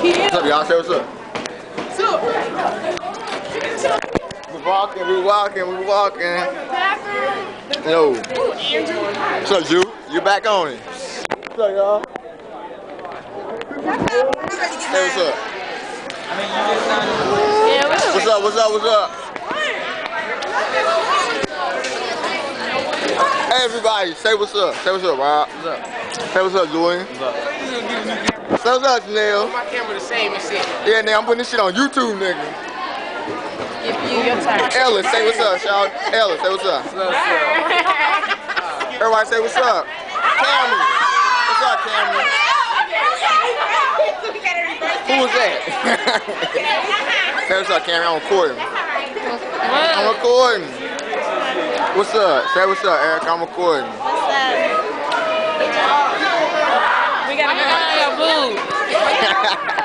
What's up, y'all? Say what's up. We walking, we walking, we walking. Yo. What's up, Ju? You back on it. What's up, y'all? Hey, what's up? What's up, what's up, what's up? Hey, everybody, say what's up. Say what's up, Rob. What's up? Say what's up, Julian. What's up? Say what's up, Janelle. My camera the same as shit. Yeah, nigga, I'm putting this shit on YouTube, nigga. Give you your time. Ella, say what's up, y'all. Ella, say what's up. Everybody say what's up. Cameron. What's up, Cameron? Who was that? say what's up, Cameron. I'm recording. I'm recording. What's up? Say what's up, Eric. I'm recording. What's up? We gotta go to your booth.